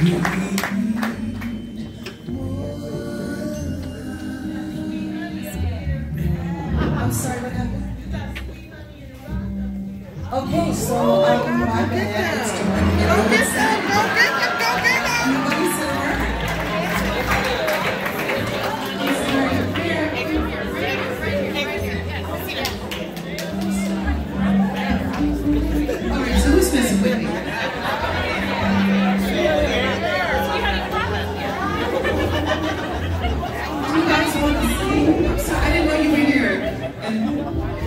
I'm sorry, what happened? Okay, so I can. It's Go get them, go get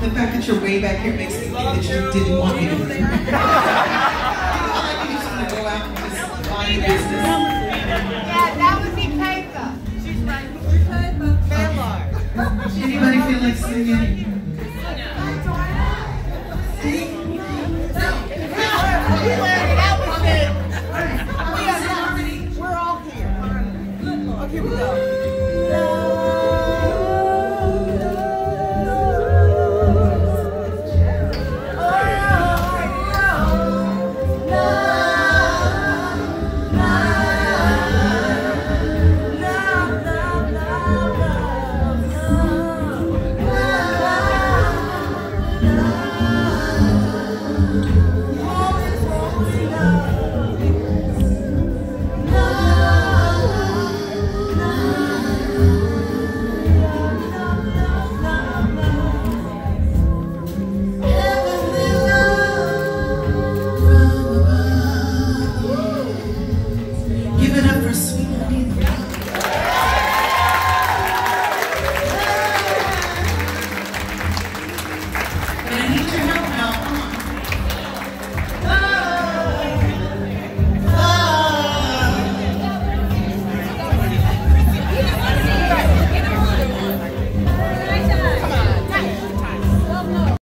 the fact that you're way back here makes me think that you didn't want me to be here. You know, like you just want to go out and just mind your business. Yeah, that would be. She's right. Paper. Anybody feel like singing?